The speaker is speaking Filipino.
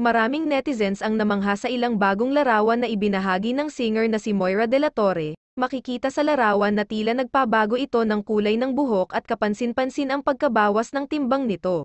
Maraming netizens ang namangha sa ilang bagong larawan na ibinahagi ng singer na si Moira De La Torre. Makikita sa larawan na tila nagpabago ito ng kulay ng buhok at kapansin-pansin ang pagkabawas ng timbang nito.